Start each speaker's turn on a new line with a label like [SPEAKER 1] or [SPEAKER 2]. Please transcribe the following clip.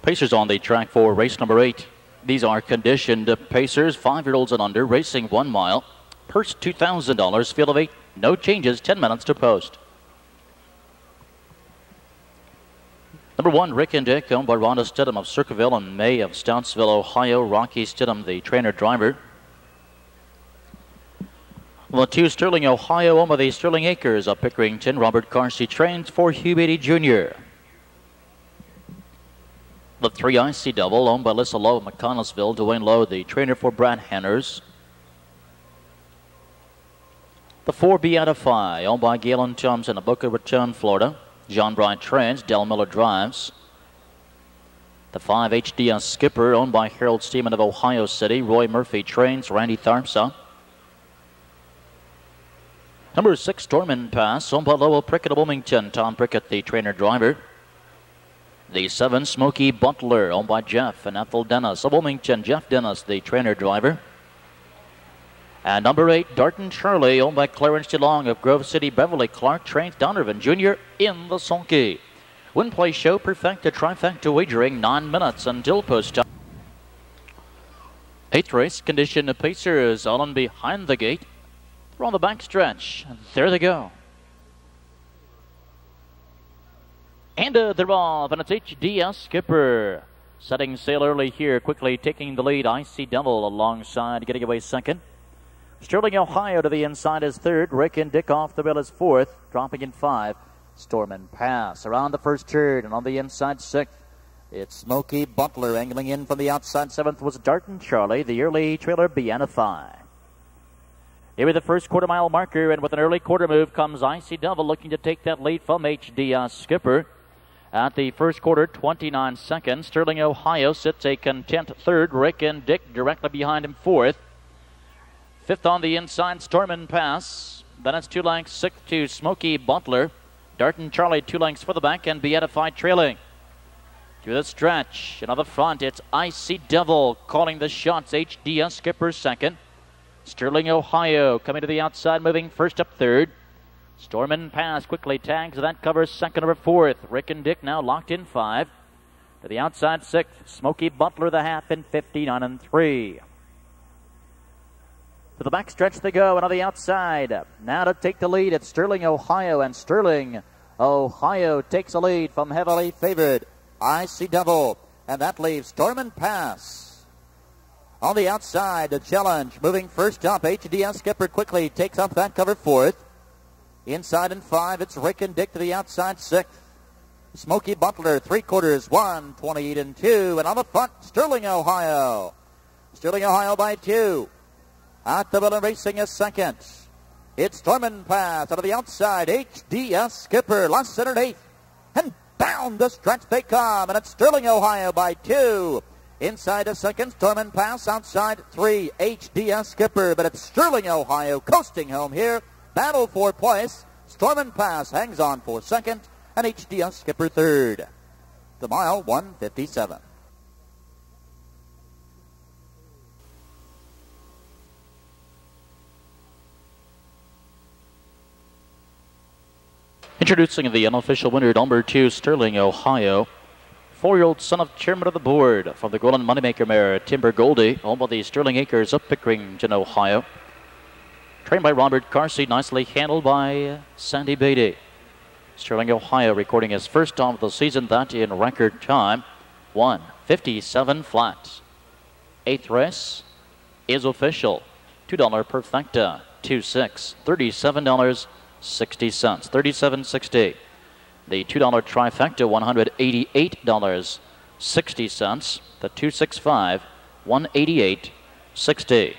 [SPEAKER 1] Pacers on the track for race number eight. These are conditioned Pacers, five-year-olds and under, racing one mile. Purse $2,000, field of eight, no changes, 10 minutes to post. Number one, Rick and Dick, owned by Rhonda Stidham of Circleville and May of Stoutsville, Ohio. Rocky Stidham, the trainer-driver. The two, Sterling, Ohio, owned by the Sterling Acres of Pickerington. Robert Carsey trains for Hugh Beatty Jr. The three IC Devil owned by Alyssa Lowe of McConnelsville. Dwayne Lowe, the trainer for Brad Hanners. The four Beatify owned by Galen Thompson of Boca Raton, Florida. John Bryant trains. Del Miller drives. The 5 HDS Skipper, owned by Harold Steeman of Ohio City. Roy Murphy trains. Randy Tharpsa. Number 6, Stormin Pass, owned by Lowell Prickett of Wilmington. Tom Prickett, the trainer-driver. The 7, Smoky Butler, owned by Jeff and Ethel Dennis of Wilmington. Jeff Dennis, the trainer-driver. And number eight, Darton Charlie, owned by Clarence DeLong of Grove City, Beverly Clark, trains Donovan Jr. in the sulky. Win play show perfecta trifecta wagering, nine minutes until post time. Eighth race, condition the Pacers, all Allen behind the gate. They're on the back stretch. There they go. And uh, they're off, and it's HDS Skipper. Setting sail early here, quickly taking the lead. IC Devil alongside, getting away second. Sterling, Ohio to the inside is third. Rick and Dick off the bill is fourth, dropping in five. Stormin Pass around the first turn and on the inside sixth. It's Smoky Butler angling in from the outside seventh was Darton Charlie, the early trailer Beatify. Here with the first quarter mile marker and with an early quarter move comes IC Devil looking to take that lead from HDS Skipper. At the first quarter, 29 seconds. Sterling, Ohio sits a content third. Rick and Dick directly behind him fourth. Fifth on the inside, Stormin Pass. Then it's two lengths, sixth to Smoky Butler. Darton Charlie, two lengths for the back, and Beatified trailing. To the stretch, another front, it's Icy Devil calling the shots. HDS Skipper second. Sterling, Ohio coming to the outside, moving first up third. Stormin Pass quickly tags, that covers second over fourth. Rick and Dick now locked in five. To the outside sixth, Smoky Butler the half in 59 and three. To the backstretch they go, and on the outside. Now to take the lead, it's Sterling, Ohio, and Sterling, Ohio takes a lead from heavily favored IC Devil, and that leaves Stormin Pass. On the outside, the challenge moving first up. HDS Skipper quickly takes off that cover fourth. Inside and five, it's Rick and Dick to the outside sixth. Smoky Butler, three quarters, one, 28 and two. And on the front, Sterling, Ohio. Sterling, Ohio by two. At the middle racing a second. It's Stormin Pass out of the outside. HDS Skipper, last center eighth. And down the stretch they come. And it's Sterling, Ohio by two. Inside a second, Stormin Pass. Outside three, HDS Skipper. But it's Sterling, Ohio coasting home here. Battle for place. Stormin Pass hangs on for second. And HDS Skipper third. The mile 157. Introducing the unofficial winner, number two, Sterling, Ohio. Four-year-old son of chairman of the board from the Golden Moneymaker mare, Timber Goldie, home of the Sterling Acres of Pickerington, Ohio. Trained by Robert Carsey, nicely handled by Sandy Beatty. Sterling, Ohio, recording his first time of the season, that in record time, 157 flat. Eighth race is official. $2 perfecta, 2-6, $37 60 cents. 37.60. The $2 trifecta, $188.60. The 265, 188.60.